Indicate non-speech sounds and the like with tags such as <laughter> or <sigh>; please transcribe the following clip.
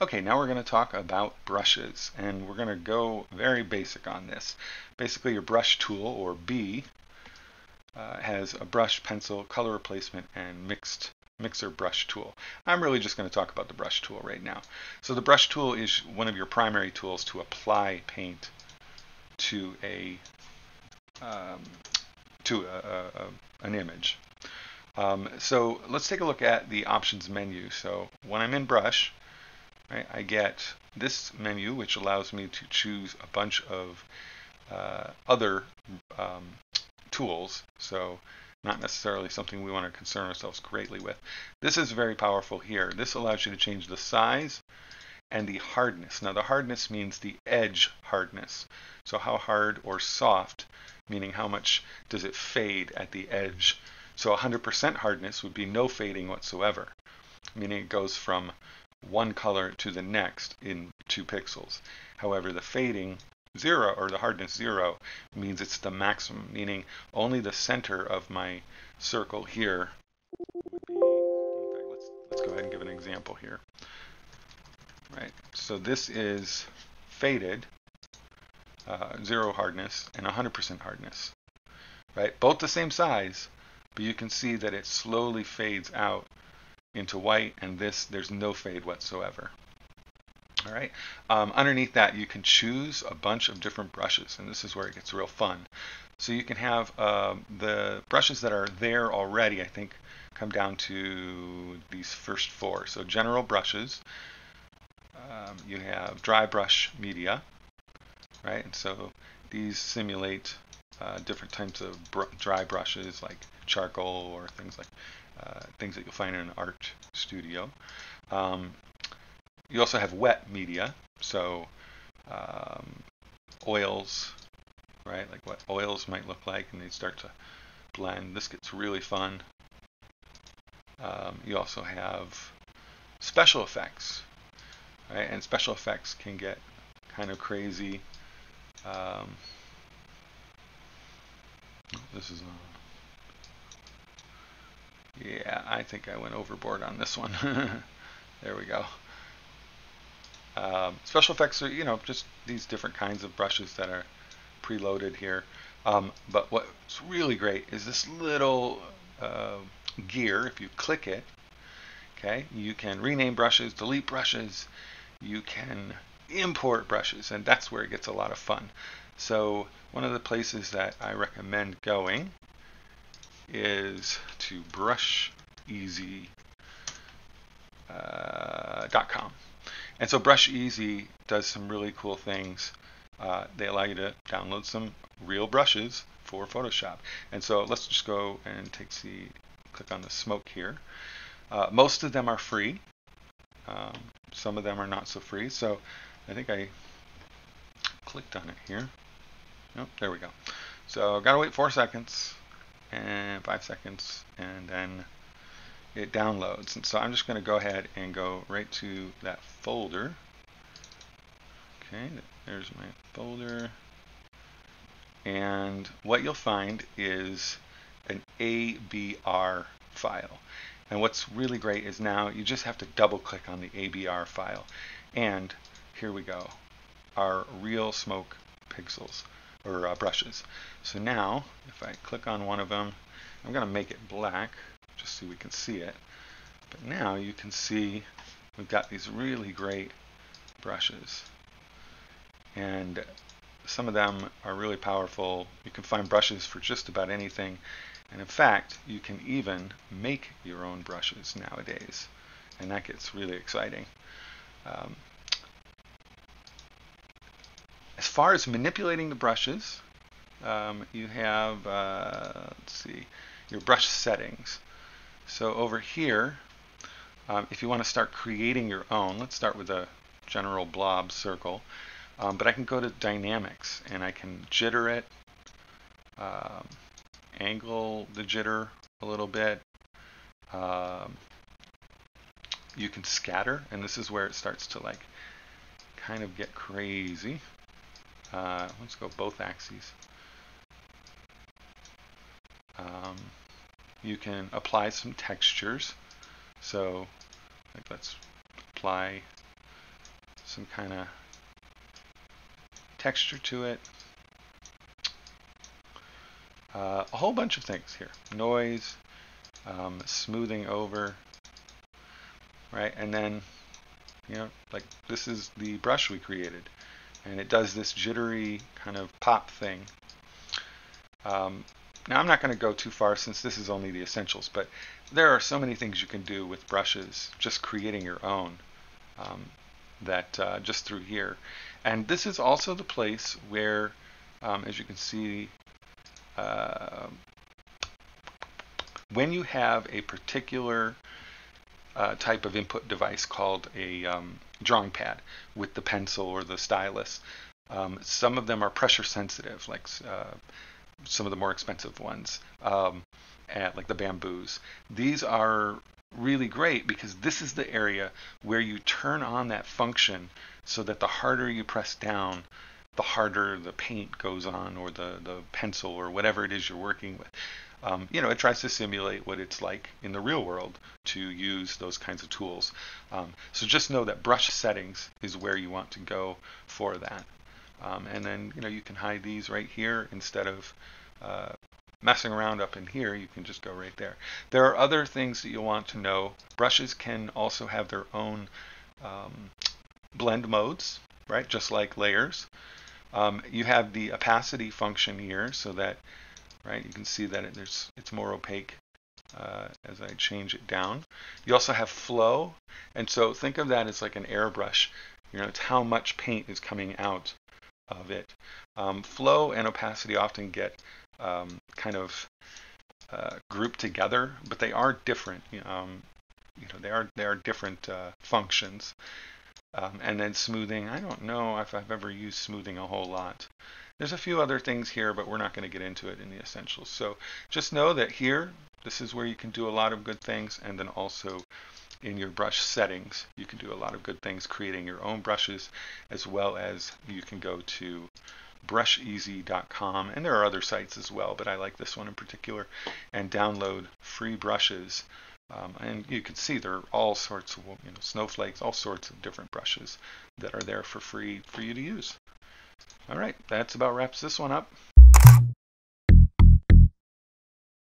Okay, now we're going to talk about brushes, and we're going to go very basic on this. Basically, your brush tool, or B, uh, has a brush, pencil, color replacement, and mixed mixer brush tool. I'm really just going to talk about the brush tool right now. So the brush tool is one of your primary tools to apply paint to a um, to a, a, a, an image. Um, so let's take a look at the options menu. So when I'm in brush, right, I get this menu, which allows me to choose a bunch of uh, other um, tools. So not necessarily something we want to concern ourselves greatly with. This is very powerful here. This allows you to change the size and the hardness. Now the hardness means the edge hardness. So how hard or soft, meaning how much does it fade at the edge. So 100% hardness would be no fading whatsoever, meaning it goes from one color to the next in two pixels. However, the fading zero or the hardness zero means it's the maximum, meaning only the center of my circle here would be, let's, let's go ahead and give an example here. Right, so this is faded, uh, zero hardness, and 100% hardness. Right, both the same size, but you can see that it slowly fades out into white and this there's no fade whatsoever. All right? Um, underneath that you can choose a bunch of different brushes and this is where it gets real fun. So you can have um, the brushes that are there already I think come down to these first four. So general brushes um, you have dry brush media right? And so these simulate uh, different types of br dry brushes like charcoal or things like uh, things that you'll find in an art studio. Um, you also have wet media, so um, oils, right? Like what oils might look like, and they start to blend. This gets really fun. Um, you also have special effects, right? And special effects can get kind of crazy. Um, this is a yeah, I think I went overboard on this one. <laughs> there we go. Um, special effects are, you know, just these different kinds of brushes that are preloaded here. Um, but what's really great is this little uh, gear. If you click it, okay, you can rename brushes, delete brushes, you can import brushes, and that's where it gets a lot of fun. So one of the places that I recommend going is to brusheezy.com. Uh, and so Brusheezy does some really cool things. Uh, they allow you to download some real brushes for Photoshop. And so let's just go and take the click on the smoke here. Uh, most of them are free. Um, some of them are not so free. So I think I clicked on it here. Nope, there we go. So gotta wait four seconds and five seconds and then it downloads. And so I'm just going to go ahead and go right to that folder. Okay there's my folder. And what you'll find is an ABR file. And what's really great is now you just have to double click on the ABR file. And here we go our real smoke pixels or uh, brushes. So now, if I click on one of them, I'm going to make it black, just so we can see it. But now you can see we've got these really great brushes. And some of them are really powerful. You can find brushes for just about anything. And in fact, you can even make your own brushes nowadays. And that gets really exciting. Um, as far as manipulating the brushes, um, you have, uh, let's see, your brush settings. So over here, um, if you want to start creating your own, let's start with a general blob circle. Um, but I can go to dynamics and I can jitter it, um, angle the jitter a little bit. Um, you can scatter, and this is where it starts to like kind of get crazy. Uh, let's go both axes. Um, you can apply some textures. So like let's apply some kind of texture to it. Uh, a whole bunch of things here. Noise, um, smoothing over, right? And then, you know, like this is the brush we created. And it does this jittery kind of pop thing. Um, now I'm not going to go too far since this is only the essentials, but there are so many things you can do with brushes, just creating your own, um, that uh, just through here. And this is also the place where, um, as you can see, uh, when you have a particular uh, type of input device called a um, drawing pad with the pencil or the stylus, um, some of them are pressure sensitive, like uh, some of the more expensive ones, um, at, like the bamboos. These are really great because this is the area where you turn on that function so that the harder you press down, the harder the paint goes on or the, the pencil or whatever it is you're working with. Um, you know, it tries to simulate what it's like in the real world to use those kinds of tools. Um, so just know that brush settings is where you want to go for that. Um, and then, you know, you can hide these right here instead of uh, messing around up in here, you can just go right there. There are other things that you'll want to know. Brushes can also have their own um, blend modes, right? Just like layers. Um, you have the opacity function here so that, right, you can see that it, there's, it's more opaque uh, as I change it down. You also have flow, and so think of that as like an airbrush. You know, it's how much paint is coming out of it. Um, flow and opacity often get um, kind of uh, grouped together, but they are different. Um, you know, they are they are different uh, functions. Um, and then smoothing, I don't know if I've ever used smoothing a whole lot. There's a few other things here, but we're not going to get into it in the essentials. So just know that here, this is where you can do a lot of good things, and then also in your brush settings, you can do a lot of good things creating your own brushes, as well as you can go to brusheezy.com, and there are other sites as well, but I like this one in particular, and download free brushes. Um, and you can see there are all sorts of you know snowflakes, all sorts of different brushes that are there for free for you to use. All right, that's about wraps this one up.